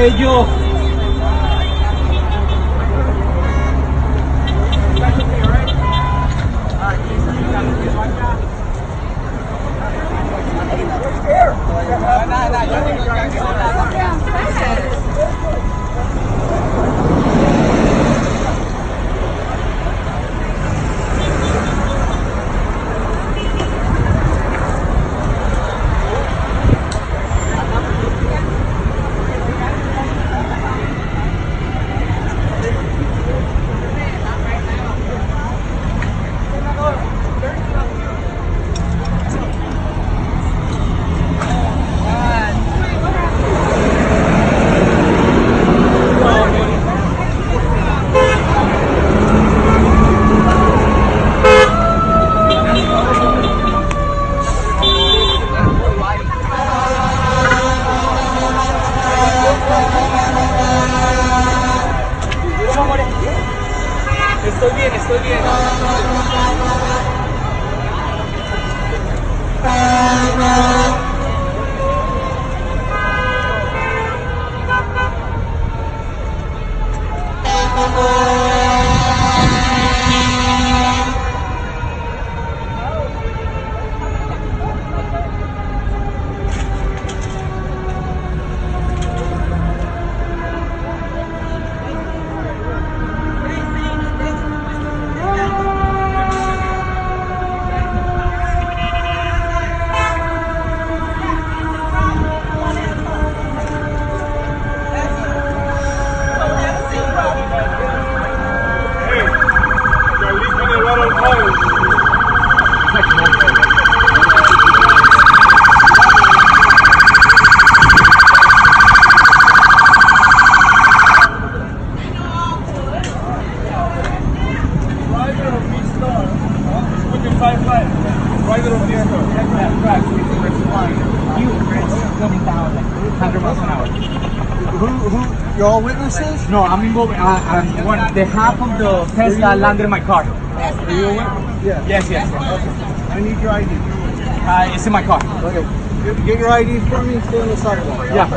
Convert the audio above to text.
ellos estoy bien, estoy bien. That crash, it's flying. Huge, it's coming down like 100 miles an hour. Who, who, you all witnesses? No, I'm involved. Uh, I'm one, the half of the Tesla landed in my car. Are you a witness? Yeah. Yes, yes. Okay. I need your ID. Uh, it's in my car. Okay. Get, get your ID for me, stay on the sidewalk. Yeah.